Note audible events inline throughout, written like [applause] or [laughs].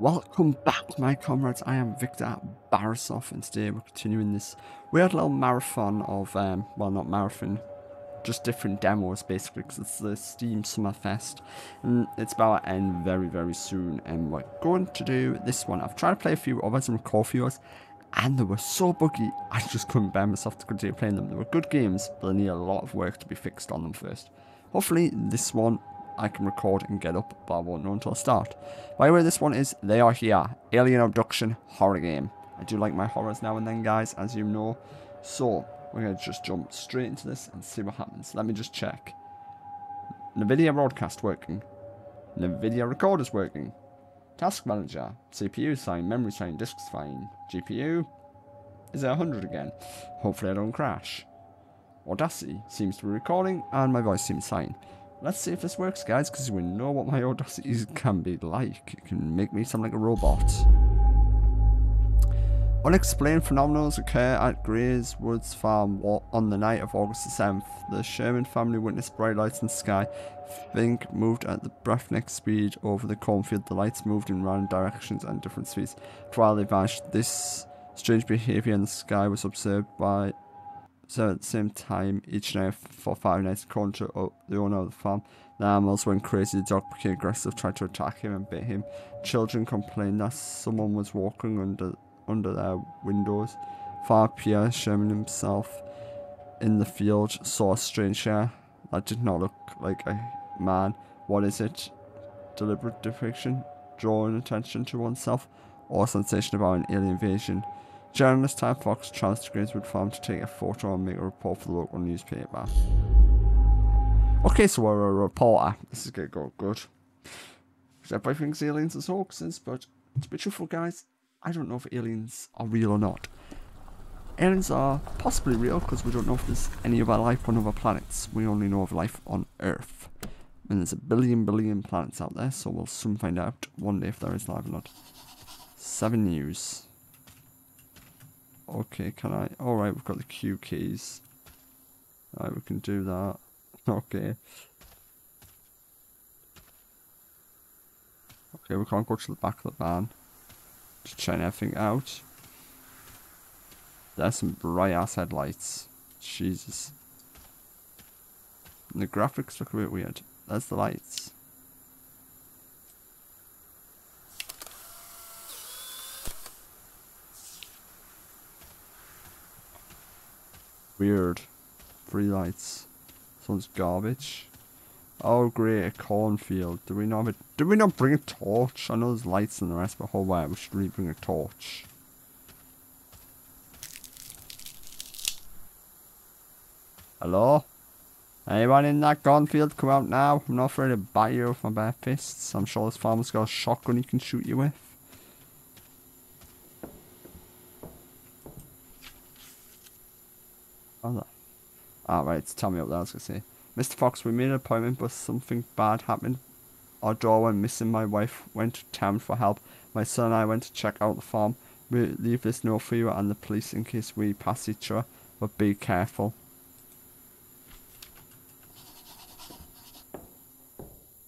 Welcome back, my comrades. I am Victor Borisov, and today we're continuing this weird little marathon of, um, well, not marathon, just different demos basically, because it's the Steam Summer Fest, and it's about to end very, very soon. And we're going to do this one. I've tried to play a few others and record a few others, and they were so buggy, I just couldn't bear myself to continue playing them. They were good games, but they need a lot of work to be fixed on them first. Hopefully, this one I can record and get up, but I won't know until I start. By the way, this one is They Are Here, Alien Abduction Horror Game. I do like my horrors now and then, guys, as you know. So, we're going to just jump straight into this and see what happens. Let me just check. NVIDIA Broadcast working. NVIDIA Recorder's working. Task Manager. CPU fine. Memory fine. Disks fine. GPU. Is it 100 again? Hopefully I don't crash. Audacity seems to be recording and my voice seems fine. Let's see if this works, guys, because we know what my [laughs] Audacity can be like. It can make me sound like a robot. Unexplained phenomena occur at Gray's Woods Farm on the night of August the 7th. The Sherman family witnessed bright lights in the sky. Fink moved at the breathtaking speed over the cornfield. The lights moved in random directions and different speeds. While they vanished, this strange behavior in the sky was observed by so at the same time, each night for five nights, according to the owner of the farm, the animals went crazy. The dog became aggressive, tried to attack him and bit him. Children complained that someone was walking under under their windows. Father Pierre Sherman himself in the field saw a strange that did not look like a man. What is it? Deliberate depiction, drawing attention to oneself, or sensation about an alien invasion? Journalist Time Fox to Greenswood Farm to take a photo and make a report for the local newspaper. Okay, so we're a reporter. This is to go good. Everybody thinks aliens are hoaxes, but to be truthful, guys, I don't know if aliens are real or not. Aliens are possibly real because we don't know if there's any other life on other planets. We only know of life on Earth. And there's a billion billion planets out there, so we'll soon find out one day if there is life or not. Seven news. Okay, can I? Alright, we've got the Q keys. Alright, we can do that. [laughs] Okay. Okay, we can't go to the back of the van. Just checking everything out. There's some bright ass headlights. Jesus. And the graphics look a bit weird. There's the lights. Weird. Free lights. Sounds garbage. Oh great, a cornfield. Do we not have a, do we not bring a torch? I know there's lights and the rest, but oh wow, we should really bring a torch. Hello? Anyone in that cornfield come out now? I'm not afraid to bite you with my bare fists. I'm sure this farmer's got a shotgun he can shoot you with. Oh, oh right, tell me what I was going to say. Mr. Fox, we made an appointment, but something bad happened. Our door went missing. My wife went to town for help. My son and I went to check out the farm. We leave this note for you and the police in case we pass each other, but be careful.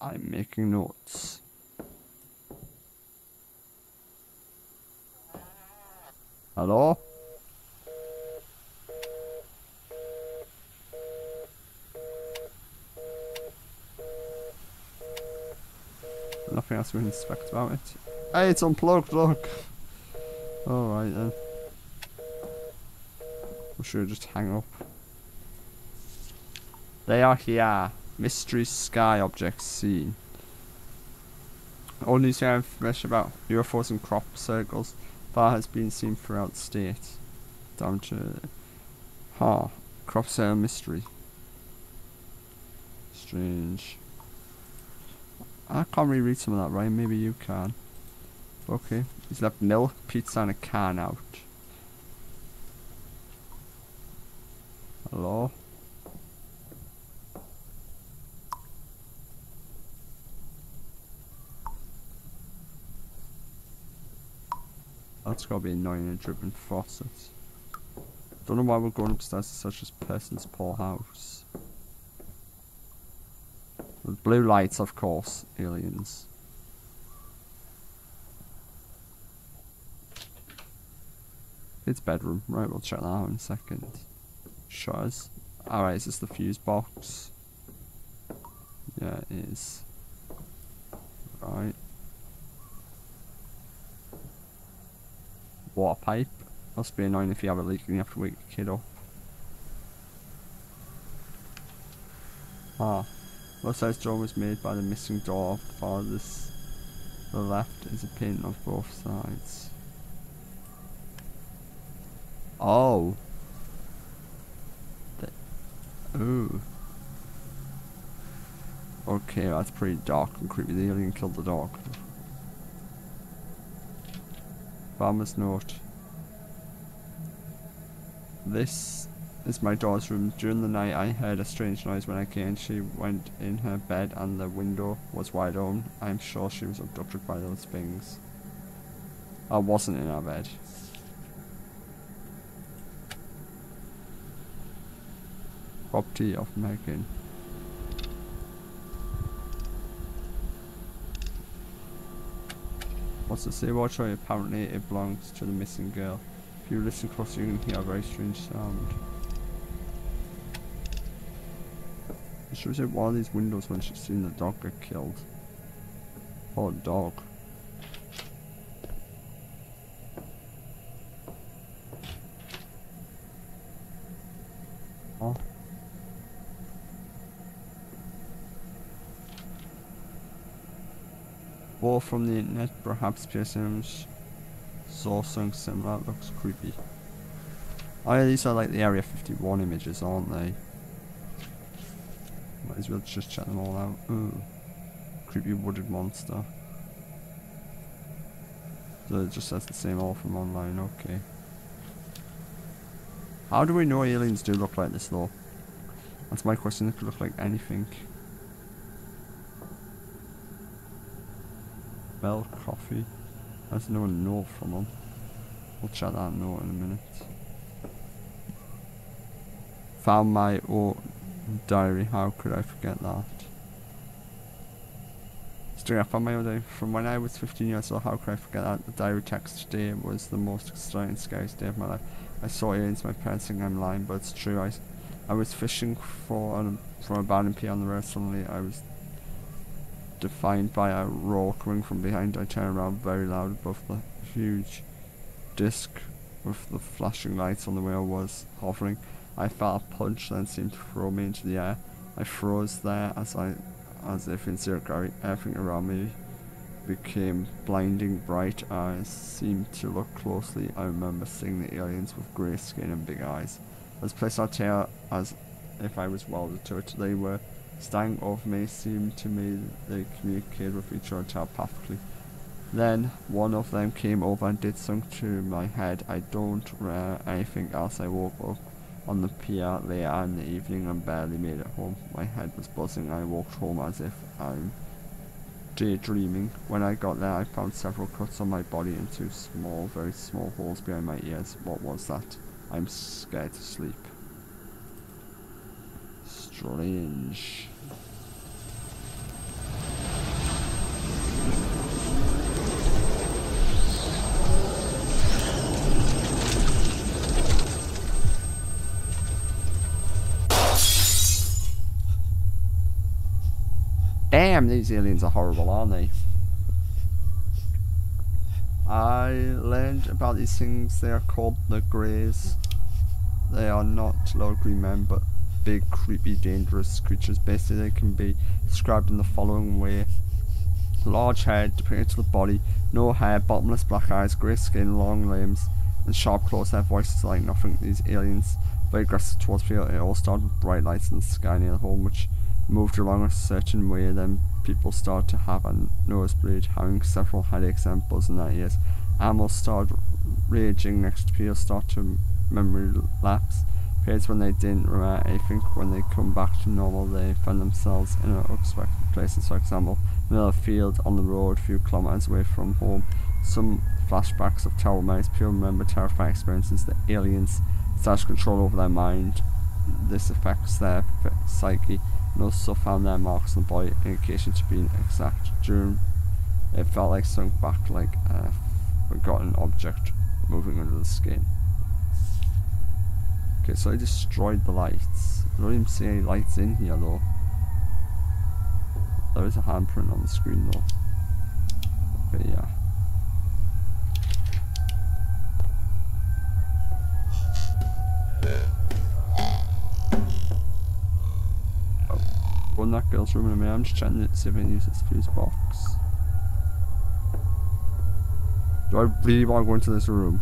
I'm making notes. Hello? Nothing else we can inspect about it. Hey, it's unplugged, look! Alright then. We should just hang up. They are here. Mystery sky objects seen. All news here information about UFOs and crop circles. That has been seen throughout state. Down to... Huh. Crop circle mystery. Strange. I can't really read some of that, right? Maybe you can. Okay. He's left milk, pizza, and a can out. Hello? That's gotta be annoying and driven faucet. Don't know why we're going upstairs to such a person's poor house. Blue lights, of course, aliens. It's bedroom. Right, we'll check that out in a second. Shutters. Alright, is this the fuse box? Yeah, it is. Right. Water pipe. Must be annoying if you have a leak and you have to wake your kid up. Ah. This door was made by the missing door of the father's. The left is a pin on both sides. Oh. The, ooh. Okay, that's pretty dark and creepy. The alien killed the dog. Farmer's note. This is my daughter's room. During the night I heard a strange noise when I came. She went in her bed and the window was wide open. I'm sure she was abducted by those things. I wasn't in our bed. Property of Megan. What's say? Watch apparently it belongs to the missing girl. If you listen closely you can hear a very strange sound. It shows out one of these windows when she's seen the dog get killed. Oh dog. Oh. Or from the internet, perhaps PSM's something similar, looks creepy. Oh yeah, these are like the Area 51 images, aren't they? As well just check them all out. Ooh. Creepy wooded monster. So it just says the same all from online, okay. How do we know aliens do look like this though? That's my question, it could look like anything. Bell Coffee. That's no note from them. We'll check that note in a minute. Found my old diary, how could I forget that? Straight up on my own diary, from when I was 15 years old, how could I forget that? The diary text today was the most exciting, scariest day of my life. I saw aliens, my parents think I'm lying, but it's true. I, I was fishing for an, for a pier on the road, suddenly I was defined by a roar coming from behind. I turned around very loud above the huge disc with the flashing lights on the wheel was hovering. I felt a punch then seemed to throw me into the air. I froze there as I as if in zero gravity. Everything around me became blinding bright. I seemed to look closely. I remember seeing the aliens with grey skin and big eyes. As placed out here as if I was welded to it. They were Standing over me seemed to me they communicated with each other telepathically. Then one of them came over and did something to my head. I don't remember anything else. I woke up on the pier later in the evening and barely made it home. My head was buzzing. I walked home as if I'm daydreaming. When I got there, I found several cuts on my body and two small, very small holes behind my ears. What was that? I'm scared to sleep. Strange. Damn, these aliens are horrible, aren't they? I learned about these things, they are called the Greys. They are not low green men, but big, creepy, dangerous creatures. Basically, they can be described in the following way. Large head, depending to the body, no hair, bottomless black eyes, grey skin, long limbs, and sharp claws. Their voices are like nothing. These aliens very aggressive towards people. It all started with bright lights in the sky near the home, which moved along a certain way, then people start to have a nosebleed, having several headaches and buzz in their ears. Animals started raging next to people, started to memory lapse. Periods when they didn't remember anything, when they come back to normal, they find themselves in unexpected places. For example, of field on the road, a few kilometers away from home. Some flashbacks of terrible memories. People remember terrifying experiences. The aliens start control over their mind. This affects their psyche and also found their marks on the body indication to be an exact. During it felt like sunk back like a forgotten object moving under the skin. Okay, so I destroyed the lights. I don't even see any lights in here though. There is a handprint on the screen though. Okay, yeah. Oh, go in that girl's room in. I'm just trying to see if I can use this fuse box. Do I really want to go into this room?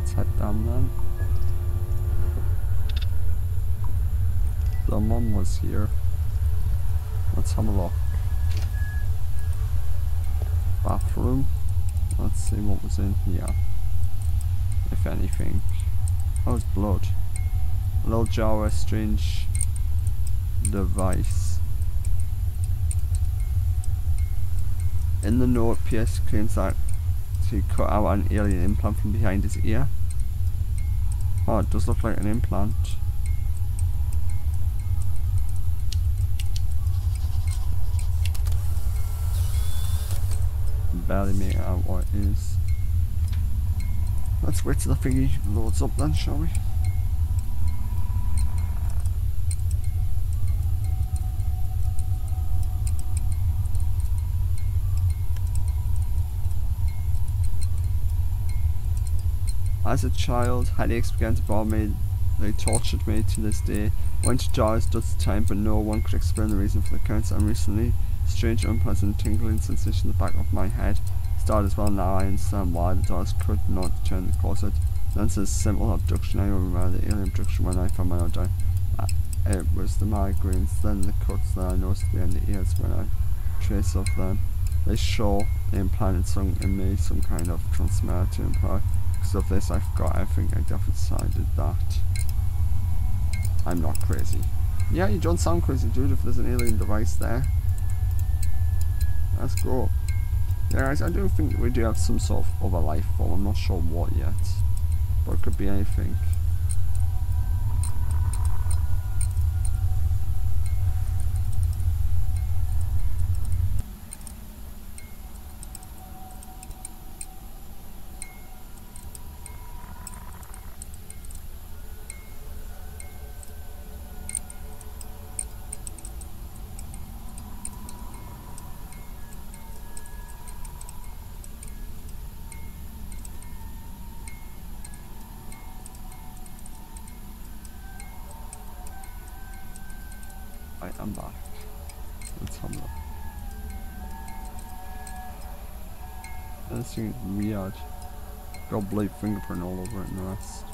Let's head down then. Someone was here. Let's have a look. Bathroom. Let's see what was in here. If anything. Oh, it's blood. A little jar of strange device. In the note, Pierce claims that he cut out an alien implant from behind his ear. Oh, it does look like an implant. Let's wait till the thingy loads up then, shall we? As a child, headaches began to bother me. They tortured me to this day. Went to jars just the time, but no one could explain the reason for the current. And recently, strange, unpleasant, tingling sensation in the back of my head started as well. Now I understand why the doors could not turn the closet. Then says simple abduction. I remember the alien abduction when I found my own die. Uh, It was the migraines, then the cuts that I noticed behind the ears when I trace of them. They show the implanted some in me some kind of transmitter to imply. Because of this, I forgot. I think I definitely decided that I'm not crazy. Yeah, you don't sound crazy, dude. If there's an alien device there, let's go. Yeah, guys, I do think we do have some sort of other life form. I'm not sure what yet, but it could be anything. I'm back. Let's a look. This thing is weird. Got blade fingerprint all over it and the rest.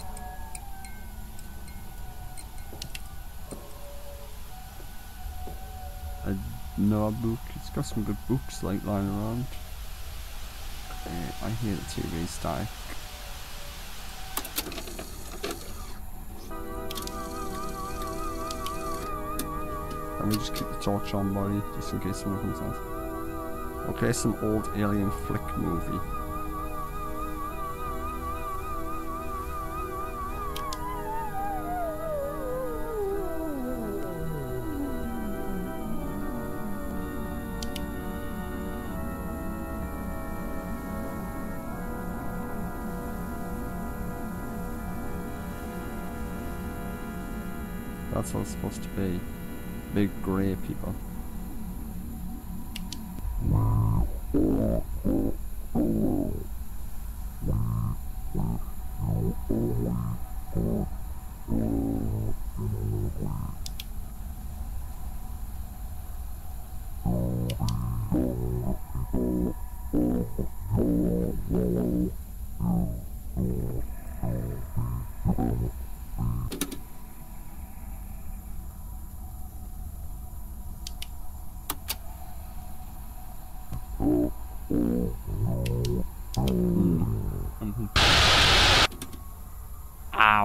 A book. It's got some good books like lying around. Okay, I hear the TV's static. Let me just keep the torch on, buddy, just in case someone comes out. Okay, some old alien flick movie. That's what it's supposed to be. Big grey people.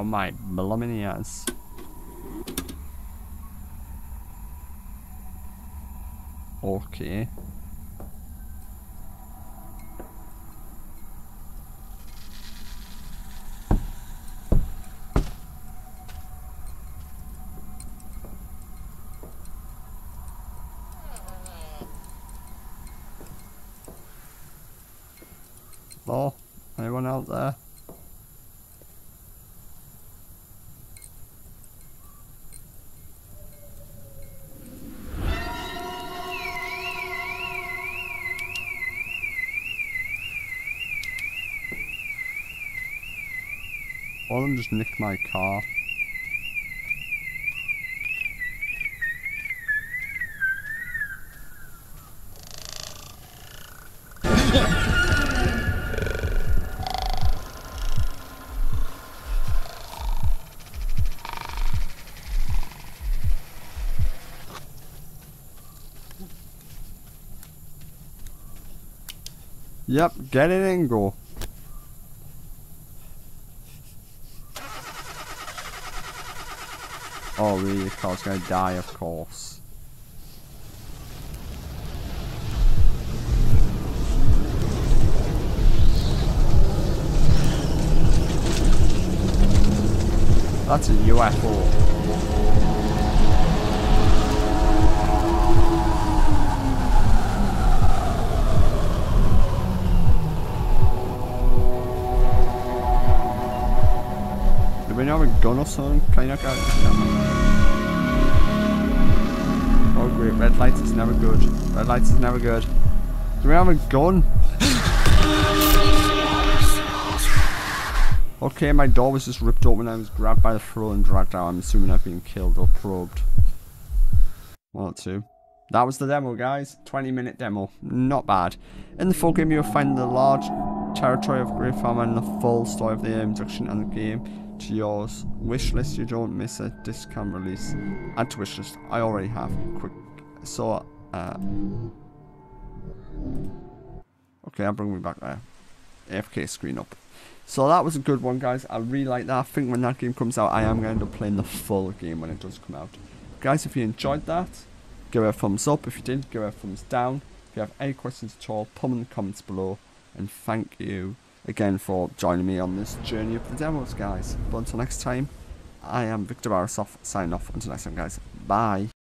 Ow, my blooming. Okay. Oh, anyone out there? One of them just nicked my car. Yep, get it and go. Oh really, the car's gonna die of course. That's a UFO. Do we have a gun or something? Kind of got Oh great, red lights is never good. Red lights is never good. Do we have a gun? okay, my door was just ripped open I was grabbed by the throat and dragged out. I'm assuming I've been killed or probed. One or two. That was the demo, guys. 20 minute demo. Not bad. In the full game, you'll find the large territory of Grey Farm and the full story of the introduction and the game to yours. Wish list, you don't miss a discount release. Add to wish list. I already have. Quick. So, uh. Okay, I'll bring me back there. AFK screen up. So that was a good one, guys. I really like that. I think when that game comes out, I am going to end up playing the full game when it does come out. Guys, if you enjoyed that, give it a thumbs up. If you did, give it a thumbs down. If you have any questions at all, put them in the comments below. And thank you again for joining me on this journey of the demos, guys. But until next time, I am Victor Borisov, signing off. Until next time, guys. Bye.